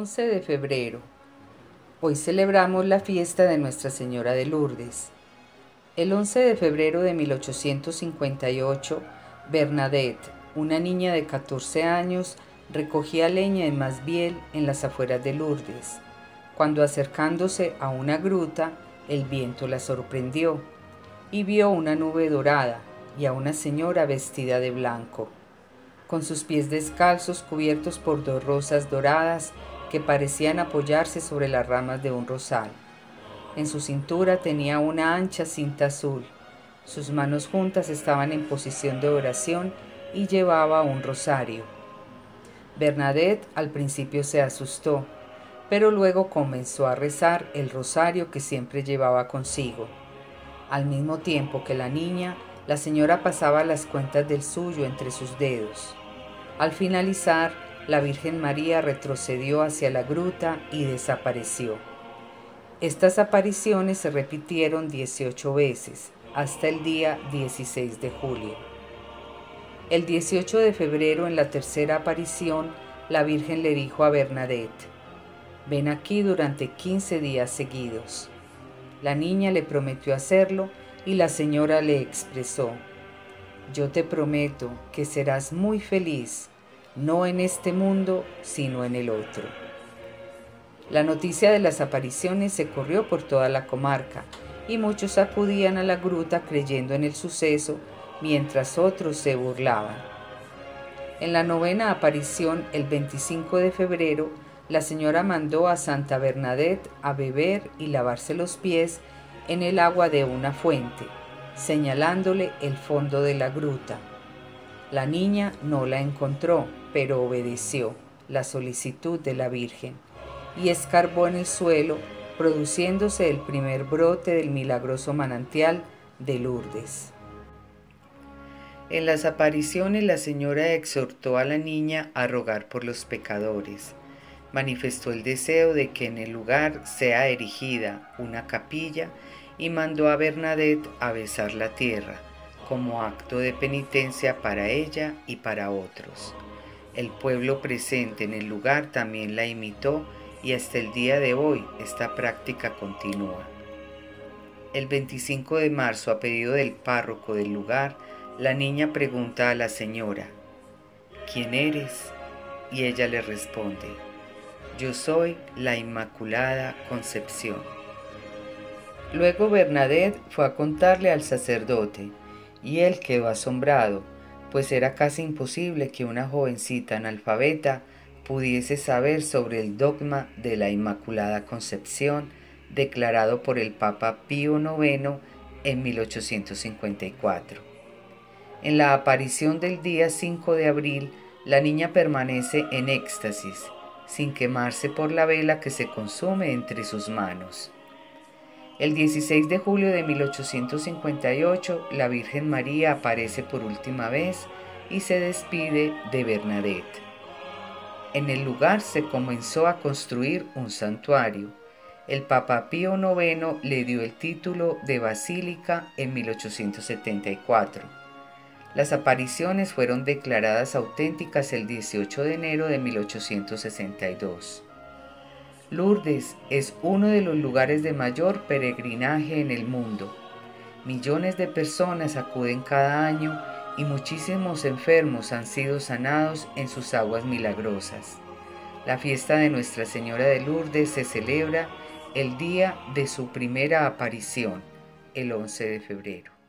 11 de febrero. Hoy celebramos la fiesta de Nuestra Señora de Lourdes. El 11 de febrero de 1858, Bernadette, una niña de 14 años, recogía leña en Masbiel en las afueras de Lourdes. Cuando acercándose a una gruta, el viento la sorprendió y vio una nube dorada y a una señora vestida de blanco con sus pies descalzos cubiertos por dos rosas doradas que parecían apoyarse sobre las ramas de un rosal. En su cintura tenía una ancha cinta azul. Sus manos juntas estaban en posición de oración y llevaba un rosario. Bernadette al principio se asustó, pero luego comenzó a rezar el rosario que siempre llevaba consigo. Al mismo tiempo que la niña, la señora pasaba las cuentas del suyo entre sus dedos. Al finalizar, la Virgen María retrocedió hacia la gruta y desapareció. Estas apariciones se repitieron 18 veces hasta el día 16 de julio. El 18 de febrero, en la tercera aparición, la Virgen le dijo a Bernadette, ven aquí durante 15 días seguidos. La niña le prometió hacerlo y la señora le expresó, yo te prometo que serás muy feliz no en este mundo, sino en el otro. La noticia de las apariciones se corrió por toda la comarca y muchos acudían a la gruta creyendo en el suceso, mientras otros se burlaban. En la novena aparición, el 25 de febrero, la señora mandó a Santa Bernadette a beber y lavarse los pies en el agua de una fuente, señalándole el fondo de la gruta. La niña no la encontró, pero obedeció la solicitud de la Virgen y escarbó en el suelo, produciéndose el primer brote del milagroso manantial de Lourdes. En las apariciones la señora exhortó a la niña a rogar por los pecadores. Manifestó el deseo de que en el lugar sea erigida una capilla y mandó a Bernadette a besar la tierra como acto de penitencia para ella y para otros. El pueblo presente en el lugar también la imitó y hasta el día de hoy esta práctica continúa. El 25 de marzo, a pedido del párroco del lugar, la niña pregunta a la señora, ¿quién eres? Y ella le responde, yo soy la Inmaculada Concepción. Luego Bernadette fue a contarle al sacerdote, y él quedó asombrado, pues era casi imposible que una jovencita analfabeta pudiese saber sobre el dogma de la Inmaculada Concepción declarado por el Papa Pío IX en 1854. En la aparición del día 5 de abril, la niña permanece en éxtasis, sin quemarse por la vela que se consume entre sus manos. El 16 de julio de 1858, la Virgen María aparece por última vez y se despide de Bernadette. En el lugar se comenzó a construir un santuario. El Papa Pío IX le dio el título de basílica en 1874. Las apariciones fueron declaradas auténticas el 18 de enero de 1862. Lourdes es uno de los lugares de mayor peregrinaje en el mundo. Millones de personas acuden cada año y muchísimos enfermos han sido sanados en sus aguas milagrosas. La fiesta de Nuestra Señora de Lourdes se celebra el día de su primera aparición, el 11 de febrero.